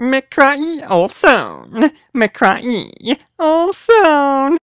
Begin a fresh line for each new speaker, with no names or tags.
McCray also. McCray also.